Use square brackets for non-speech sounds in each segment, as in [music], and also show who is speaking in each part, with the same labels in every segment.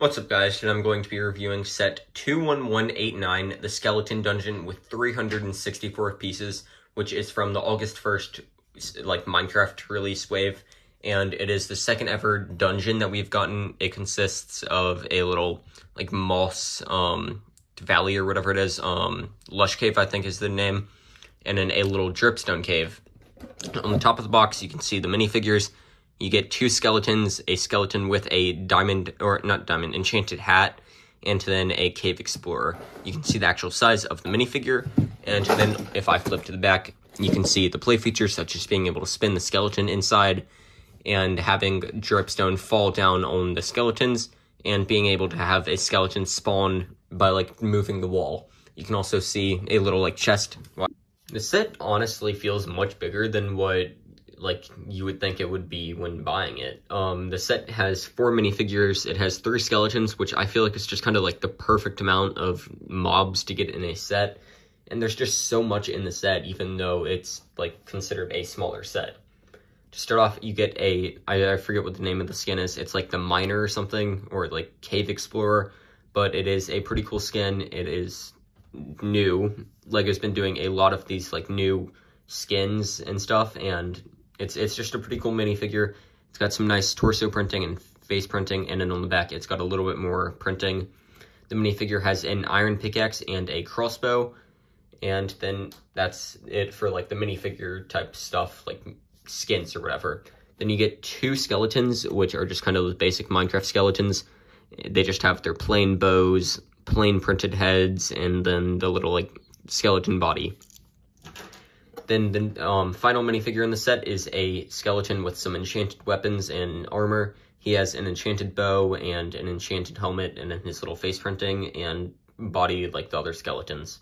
Speaker 1: What's up guys, today I'm going to be reviewing set 21189, the Skeleton Dungeon with 364 pieces, which is from the August 1st, like, Minecraft release wave, and it is the second ever dungeon that we've gotten. It consists of a little, like, moss, um, valley or whatever it is, um, Lush Cave I think is the name, and then a little Dripstone Cave. On the top of the box, you can see the minifigures, you get two skeletons, a skeleton with a diamond, or not diamond, enchanted hat, and then a cave explorer. You can see the actual size of the minifigure, and then if I flip to the back, you can see the play features such as being able to spin the skeleton inside, and having dripstone fall down on the skeletons, and being able to have a skeleton spawn by like moving the wall. You can also see a little like chest. The set honestly feels much bigger than what like you would think it would be when buying it. Um, the set has four minifigures. It has three skeletons, which I feel like is just kind of like the perfect amount of mobs to get in a set. And there's just so much in the set, even though it's like considered a smaller set. To start off, you get a, I, I forget what the name of the skin is. It's like the Miner or something, or like Cave Explorer, but it is a pretty cool skin. It is new. LEGO's been doing a lot of these like new skins and stuff, and it's it's just a pretty cool minifigure. It's got some nice torso printing and face printing, and then on the back, it's got a little bit more printing. The minifigure has an iron pickaxe and a crossbow, and then that's it for like the minifigure type stuff, like skins or whatever. Then you get two skeletons, which are just kind of basic Minecraft skeletons. They just have their plain bows, plain printed heads, and then the little like skeleton body. Then the um, final minifigure in the set is a skeleton with some enchanted weapons and armor. He has an enchanted bow and an enchanted helmet and then his little face printing and body like the other skeletons.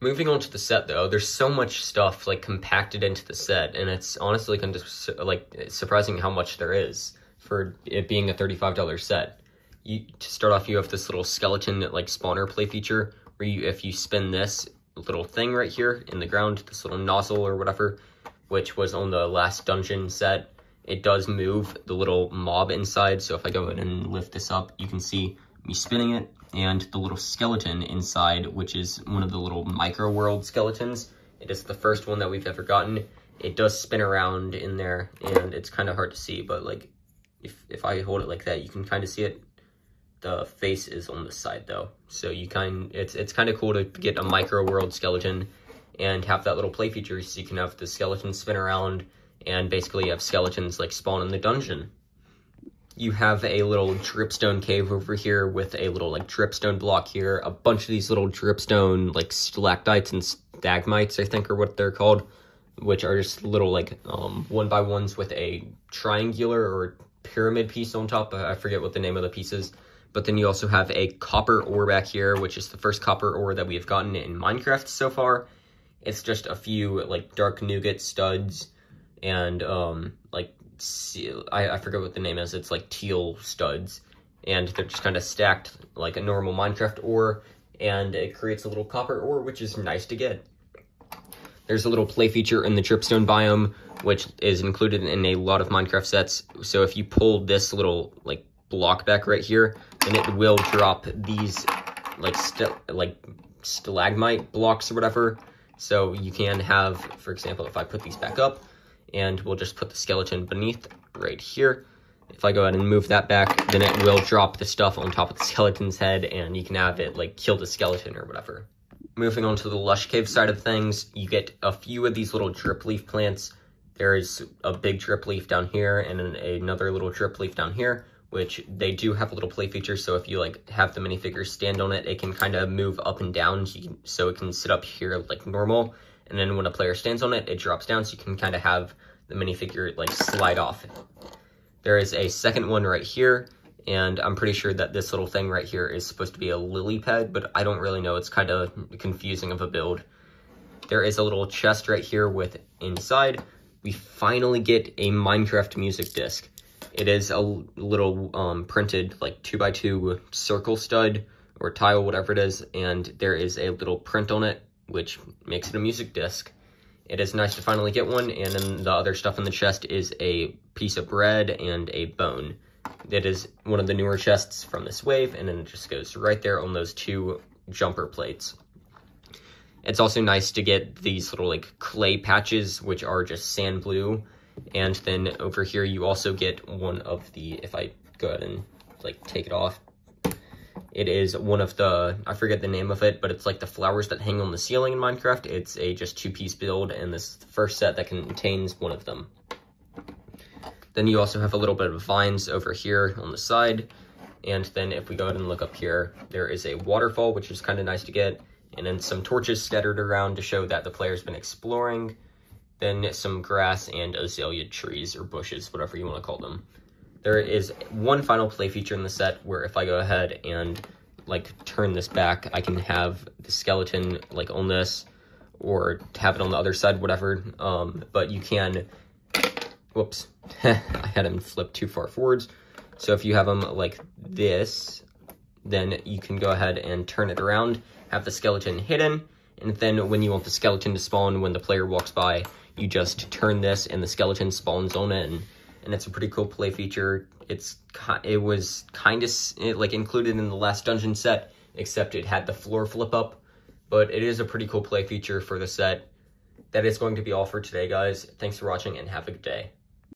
Speaker 1: Moving on to the set though, there's so much stuff like compacted into the set and it's honestly kind of like surprising how much there is for it being a $35 set. You, to start off, you have this little skeleton like spawner play feature where you, if you spin this, little thing right here in the ground, this little nozzle or whatever, which was on the last dungeon set. It does move the little mob inside, so if I go ahead and lift this up, you can see me spinning it, and the little skeleton inside, which is one of the little micro world skeletons. It is the first one that we've ever gotten. It does spin around in there, and it's kind of hard to see, but like, if, if I hold it like that, you can kind of see it the face is on the side though. So you kind it's it's kind of cool to get a micro world skeleton and have that little play feature so you can have the skeleton spin around and basically have skeletons like spawn in the dungeon. You have a little dripstone cave over here with a little like dripstone block here, a bunch of these little dripstone like stalactites and stalagmites, I think are what they're called, which are just little like um, one by ones with a triangular or pyramid piece on top. I forget what the name of the piece is. But then you also have a copper ore back here, which is the first copper ore that we have gotten in Minecraft so far. It's just a few like dark nougat studs and um like I, I forget what the name is. It's like teal studs. And they're just kind of stacked like a normal Minecraft ore. And it creates a little copper ore, which is nice to get. There's a little play feature in the dripstone biome, which is included in a lot of Minecraft sets. So if you pull this little like block back right here, and it will drop these like st like stalagmite blocks or whatever. So you can have, for example, if I put these back up, and we'll just put the skeleton beneath right here. If I go ahead and move that back, then it will drop the stuff on top of the [laughs] skeleton's head, and you can have it like kill the skeleton or whatever. Moving on to the lush cave side of things, you get a few of these little drip leaf plants. There is a big drip leaf down here and another little drip leaf down here which they do have a little play feature. So if you like have the minifigure stand on it, it can kind of move up and down so, can, so it can sit up here like normal. And then when a player stands on it, it drops down so you can kind of have the minifigure like slide off. There is a second one right here, and I'm pretty sure that this little thing right here is supposed to be a lily pad, but I don't really know. It's kind of confusing of a build. There is a little chest right here with inside. We finally get a Minecraft music disc. It is a little um, printed like 2 by 2 circle stud or tile, whatever it is, and there is a little print on it, which makes it a music disc. It is nice to finally get one, and then the other stuff in the chest is a piece of bread and a bone, it is one of the newer chests from this wave, and then it just goes right there on those two jumper plates. It's also nice to get these little like clay patches, which are just sand blue. And then over here, you also get one of the, if I go ahead and like take it off, it is one of the, I forget the name of it, but it's like the flowers that hang on the ceiling in Minecraft. It's a just two-piece build, and this is the first set that contains one of them. Then you also have a little bit of vines over here on the side. And then if we go ahead and look up here, there is a waterfall, which is kind of nice to get. And then some torches scattered around to show that the player's been exploring. Then some grass and azalea trees or bushes, whatever you want to call them. There is one final play feature in the set where if I go ahead and like turn this back, I can have the skeleton like on this or have it on the other side, whatever. Um, but you can, whoops, [laughs] I had him flip too far forwards. So if you have them like this, then you can go ahead and turn it around, have the skeleton hidden, and then when you want the skeleton to spawn when the player walks by, you just turn this and the skeleton spawns on it, and and it's a pretty cool play feature. It's it was kind of like included in the last dungeon set, except it had the floor flip up. But it is a pretty cool play feature for the set. That is going to be all for today, guys. Thanks for watching and have a good day.